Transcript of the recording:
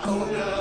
Oh no.